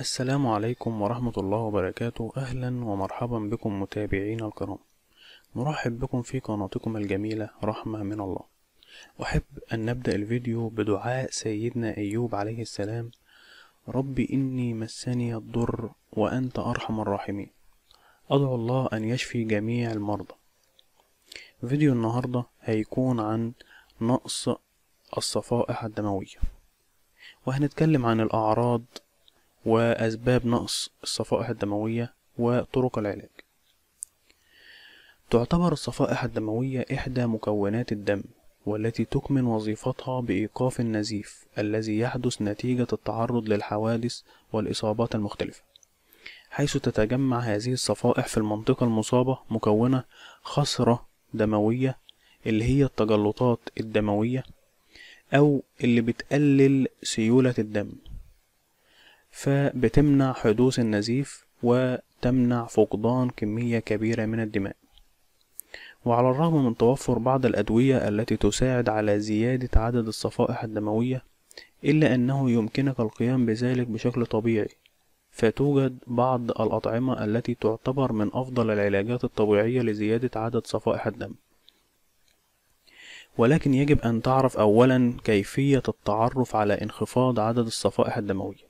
السلام عليكم ورحمة الله وبركاته. أهلا ومرحبا بكم متابعينا الكرام نرحب بكم في قناتكم الجميلة رحمة من الله. أحب أن نبدأ الفيديو بدعاء سيدنا أيوب عليه السلام. رب إني مسني الضر وأنت أرحم الراحمين. أدعو الله أن يشفي جميع المرضى. فيديو النهاردة هيكون عن نقص الصفائح الدموية. وهنتكلم عن الأعراض وأسباب نقص الصفائح الدموية وطرق العلاج. تعتبر الصفائح الدموية إحدى مكونات الدم والتي تكمن وظيفتها بإيقاف النزيف الذي يحدث نتيجة التعرض للحوادث والإصابات المختلفة حيث تتجمع هذه الصفائح في المنطقة المصابة مكونة خصرة دموية اللي هي التجلطات الدموية أو اللي بتقلل سيولة الدم. فبتمنع حدوث النزيف وتمنع فقدان كمية كبيرة من الدماء. وعلى الرغم من توفر بعض الأدوية التي تساعد على زيادة عدد الصفائح الدموية إلا أنه يمكنك القيام بذلك بشكل طبيعي فتوجد بعض الأطعمة التي تعتبر من أفضل العلاجات الطبيعية لزيادة عدد صفائح الدم. ولكن يجب أن تعرف أولا كيفية التعرف على انخفاض عدد الصفائح الدموية.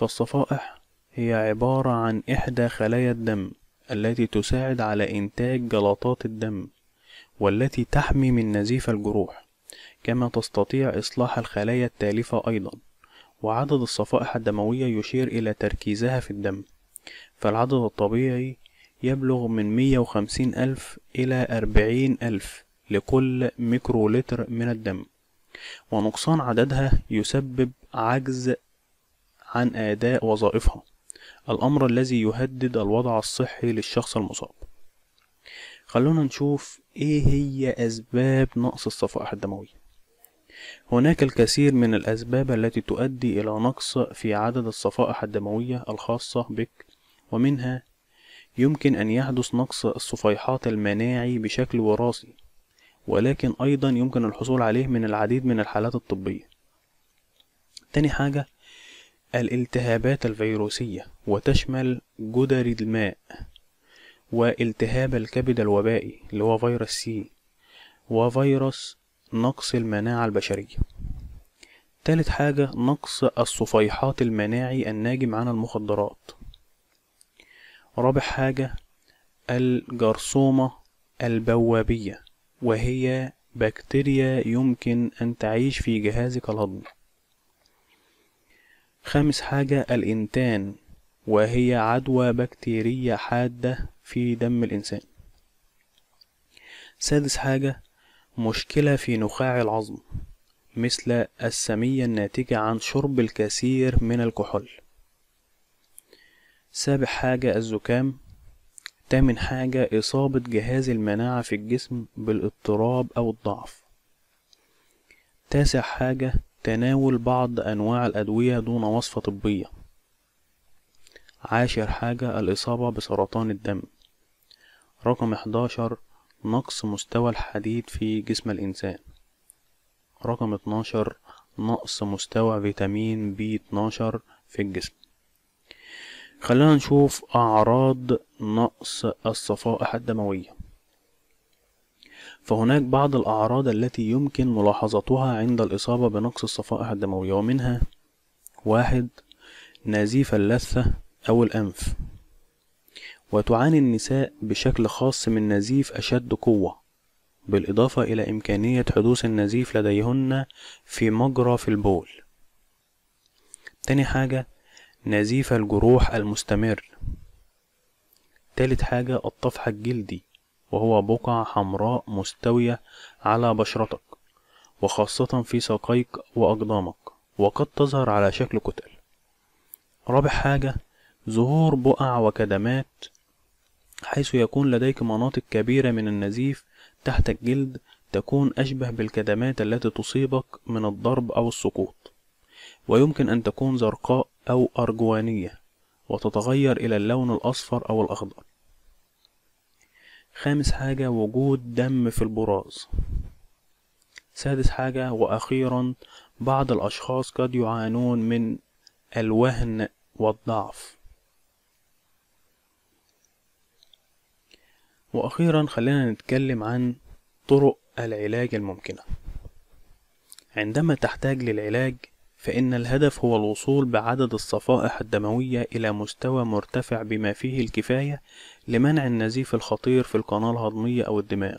فالصفائح هي عبارة عن إحدى خلايا الدم التي تساعد على إنتاج جلطات الدم والتي تحمي من نزيف الجروح كما تستطيع إصلاح الخلايا التالفة أيضا وعدد الصفائح الدموية يشير إلى تركيزها في الدم فالعدد الطبيعي يبلغ من 150 ألف إلى 40 ألف لكل ميكرولتر من الدم ونقصان عددها يسبب عجز عن أداء وظائفها الأمر الذي يهدد الوضع الصحي للشخص المصاب. خلونا نشوف إيه هي أسباب نقص الصفائح الدموية. هناك الكثير من الأسباب التي تؤدي إلى نقص في عدد الصفائح الدموية الخاصة بك ومنها يمكن أن يحدث نقص الصفيحات المناعي بشكل وراثي ولكن أيضا يمكن الحصول عليه من العديد من الحالات الطبية. تاني حاجة الالتهابات الفيروسية وتشمل جدر الماء والتهاب الكبد الوبائي اللي هو فيروس سي وفيروس نقص المناعة البشرية. تالت حاجة نقص الصفيحات المناعي الناجم عن المخدرات. رابع حاجة الجرثومة البوابية وهي بكتيريا يمكن أن تعيش في جهازك الهضمي. خامس حاجة الإنتان وهي عدوى بكتيرية حادة في دم الإنسان. سادس حاجة مشكلة في نخاع العظم مثل السمية الناتجة عن شرب الكثير من الكحول. سابع حاجة الزكام. تامن حاجة إصابة جهاز المناعة في الجسم بالإضطراب أو الضعف. تاسع حاجة تناول بعض أنواع الأدوية دون وصفة طبية. عاشر حاجة الإصابة بسرطان الدم. رقم 11 نقص مستوى الحديد في جسم الإنسان. رقم 12 نقص مستوى فيتامين بي 12 في الجسم. خلينا نشوف أعراض نقص الصفائح الدموية. فهناك بعض الأعراض التي يمكن ملاحظتها عند الإصابة بنقص الصفائح الدموية ومنها واحد نزيف اللثة أو الأنف وتعاني النساء بشكل خاص من نزيف أشد قوة بالإضافة إلى إمكانية حدوث النزيف لديهن في مجرى في البول. تاني حاجة نزيف الجروح المستمر. تالت حاجة الطفح الجلدي. وهو بقع حمراء مستوية على بشرتك وخاصة في ساقيك وأقدامك وقد تظهر على شكل كتل. رابع حاجة ظهور بقع وكدمات حيث يكون لديك مناطق كبيرة من النزيف تحت الجلد تكون أشبه بالكدمات التي تصيبك من الضرب أو السقوط. ويمكن أن تكون زرقاء أو أرجوانية وتتغير إلى اللون الأصفر أو الأخضر. خامس حاجة وجود دم في البراز. سادس حاجة وأخيرا بعض الأشخاص قد يعانون من الوهن والضعف. وأخيرا خلينا نتكلم عن طرق العلاج الممكنة. عندما تحتاج للعلاج فإن الهدف هو الوصول بعدد الصفائح الدموية إلى مستوى مرتفع بما فيه الكفاية لمنع النزيف الخطير في القناة الهضمية أو الدماغ.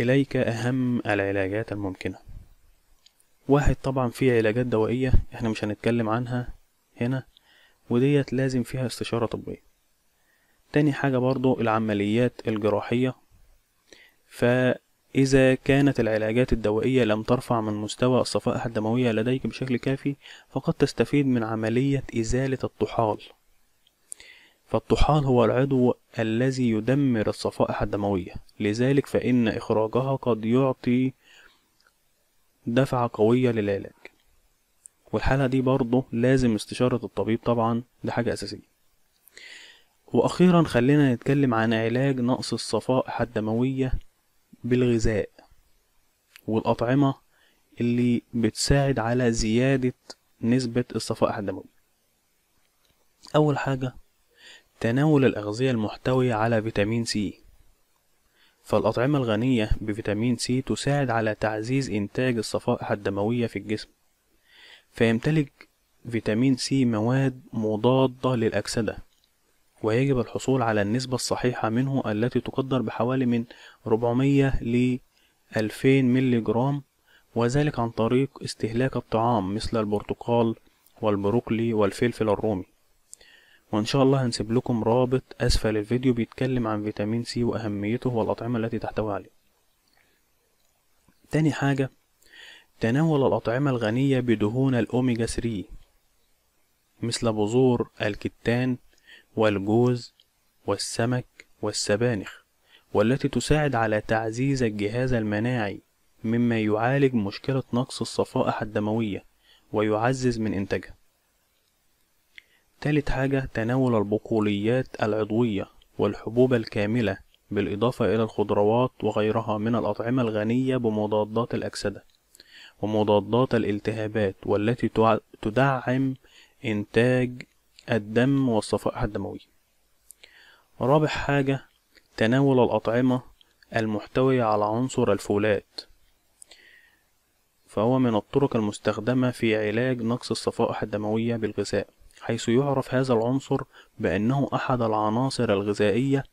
إليك أهم العلاجات الممكنة. واحد طبعا في علاجات دوائية إحنا مش هنتكلم عنها هنا وديت لازم فيها استشارة طبية. تاني حاجة برضو العمليات الجراحية. فإذا كانت العلاجات الدوائية لم ترفع من مستوى الصفائح الدموية لديك بشكل كافي فقد تستفيد من عملية إزالة الطحال. فالطحال هو العضو الذي يدمر الصفائح الدموية. لذلك فإن إخراجها قد يعطي دفعة قوية للعلاج. والحالة دي برضه لازم استشارة الطبيب طبعا دي حاجة أساسية. وأخيرا خلينا نتكلم عن علاج نقص الصفائح الدموية بالغذاء والأطعمة اللي بتساعد على زيادة نسبة الصفائح الدموية أول حاجة تناول الأغذية المحتوية على فيتامين سي. فالأطعمة الغنية بفيتامين C تساعد على تعزيز إنتاج الصفائح الدموية في الجسم. فيمتلك فيتامين C مواد مضادة للأكسدة. ويجب الحصول على النسبة الصحيحة منه التي تقدر بحوالي من 400 ل 2000 ملي جرام وذلك عن طريق استهلاك الطعام مثل البرتقال والبروكلي والفلفل الرومي. وإن شاء الله هنسيب لكم رابط أسفل الفيديو بيتكلم عن فيتامين سي وأهميته والأطعمة التي تحتوي عليه. تاني حاجة تناول الأطعمة الغنية بدهون الأوميجا 3 مثل بذور الكتان والجوز والسمك والسبانخ والتي تساعد على تعزيز الجهاز المناعي مما يعالج مشكلة نقص الصفائح الدموية ويعزز من إنتاجها. تالت حاجة تناول البقوليات العضوية والحبوب الكاملة بالإضافة إلى الخضروات وغيرها من الأطعمة الغنية بمضادات الأكسدة ومضادات الالتهابات والتي تدعم إنتاج الدم والصفائح الدموية رابع حاجة تناول الأطعمة المحتوية على عنصر الفولات. فهو من الطرق المستخدمة في علاج نقص الصفائح الدموية بالغذاء حيث يعرف هذا العنصر بأنه أحد العناصر الغذائية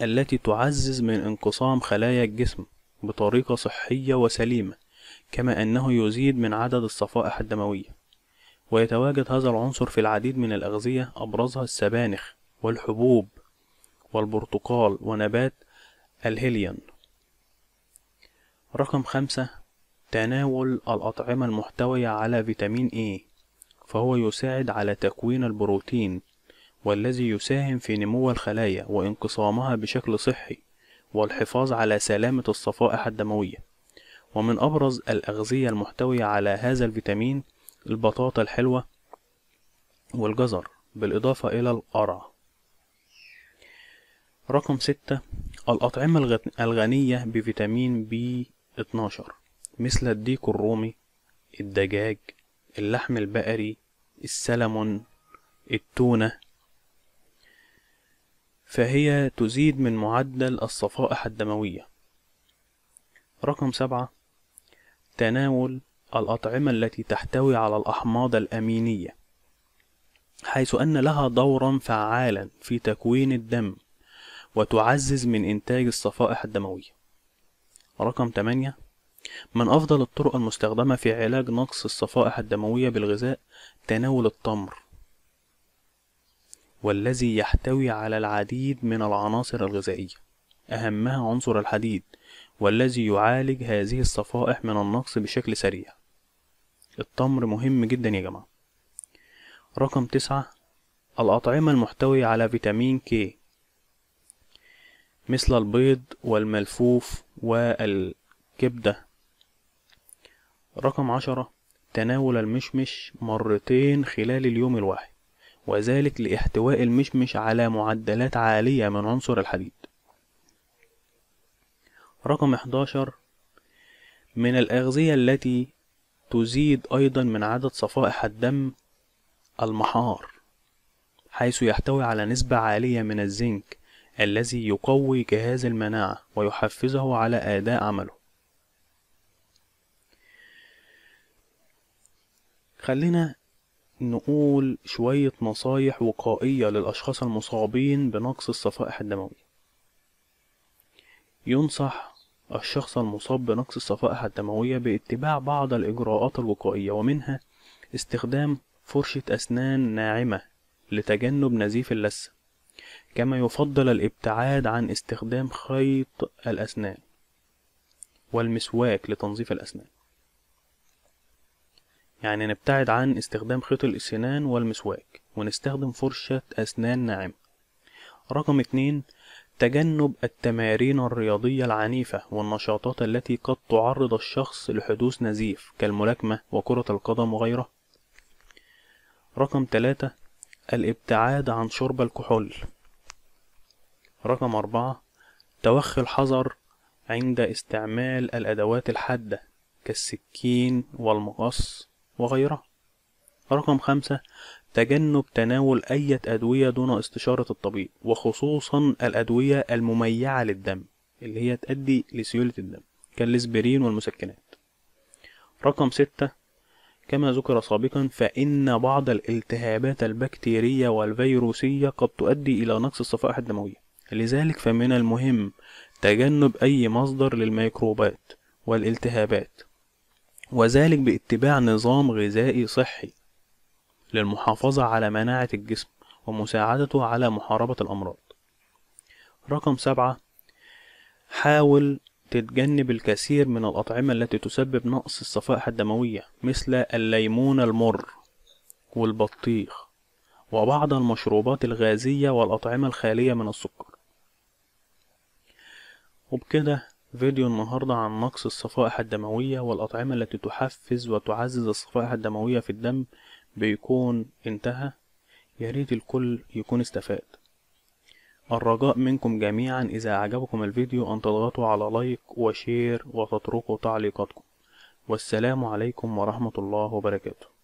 التي تعزز من انقسام خلايا الجسم بطريقة صحية وسليمة كما أنه يزيد من عدد الصفائح الدموية. ويتواجد هذا العنصر في العديد من الأغذية أبرزها السبانخ والحبوب والبرتقال ونبات الهيليون رقم خمسة تناول الأطعمة المحتوية على فيتامين A فهو يساعد على تكوين البروتين والذي يساهم في نمو الخلايا وانقسامها بشكل صحي والحفاظ على سلامة الصفائح الدموية. ومن أبرز الأغذية المحتوية على هذا الفيتامين البطاطا الحلوة والجزر بالإضافة إلى القرع. رقم ستة الأطعمة الغنية بفيتامين بي 12 مثل الديك الرومي الدجاج اللحم البقري السلمون التونة. فهي تزيد من معدل الصفائح الدموية. رقم سبعة تناول الأطعمة التي تحتوي على الأحماض الأمينية حيث أن لها دورا فعالا في تكوين الدم وتعزز من إنتاج الصفائح الدموية. رقم 8 من أفضل الطرق المستخدمة في علاج نقص الصفائح الدموية بالغذاء تناول التمر والذي يحتوي على العديد من العناصر الغذائية. أهمها عنصر الحديد والذي يعالج هذه الصفائح من النقص بشكل سريع. التمر مهم جدا يا جماعة. رقم تسعة الأطعمة المحتوية على فيتامين كي مثل البيض والملفوف والكبدة. رقم عشرة تناول المشمش مرتين خلال اليوم الواحد وذلك لاحتواء المشمش على معدلات عالية من عنصر الحديد. رقم 11 من الأغذية التي تزيد أيضا من عدد صفائح الدم المحار حيث يحتوي على نسبة عالية من الزنك الذي يقوي جهاز المناعة ويحفزه على أداء عمله. خلينا نقول شوية نصايح وقائية للأشخاص المصابين بنقص الصفائح الدموية. ينصح الشخص المصاب بنقص الصفائح الدموية باتباع بعض الإجراءات الوقائية ومنها استخدام فرشة أسنان ناعمة لتجنب نزيف اللثة كما يفضل الابتعاد عن استخدام خيط الأسنان والمسواك لتنظيف الأسنان. يعني نبتعد عن استخدام خيط الأسنان والمسواك ونستخدم فرشة أسنان ناعمة. رقم اتنين تجنب التمارين الرياضية العنيفة والنشاطات التي قد تعرض الشخص لحدوث نزيف كالملاكمة وكرة القدم وغيرها. رقم ثلاثة الابتعاد عن شرب الكحول. رقم أربعة توخي الحذر عند استعمال الأدوات الحادة كالسكين والمقص وغيرها. رقم خمسة تجنب تناول أي أدوية دون استشارة الطبيب وخصوصا الأدوية المميعة للدم اللي هي تؤدي لسيولة الدم كالاسبرين والمسكنات. رقم ستة كما ذكر سابقا فإن بعض الالتهابات البكتيرية والفيروسية قد تؤدي إلى نقص الصفائح الدموية. لذلك فمن المهم تجنب أي مصدر للميكروبات والالتهابات وذلك باتباع نظام غذائي صحي. للمحافظة على مناعة الجسم ومساعدته على محاربة الأمراض. رقم سبعة حاول تتجنب الكثير من الأطعمة التي تسبب نقص الصفائح الدموية مثل الليمون المر والبطيخ وبعض المشروبات الغازية والأطعمة الخالية من السكر. وبكده فيديو النهاردة عن نقص الصفائح الدموية والأطعمة التي تحفز وتعزز الصفائح الدموية في الدم بيكون انتهى ياريت الكل يكون استفاد. الرجاء منكم جميعا. إذا أعجبكم الفيديو أن تضغطوا على like و share وتتركوا تعليقاتكم. والسلام عليكم ورحمة الله وبركاته.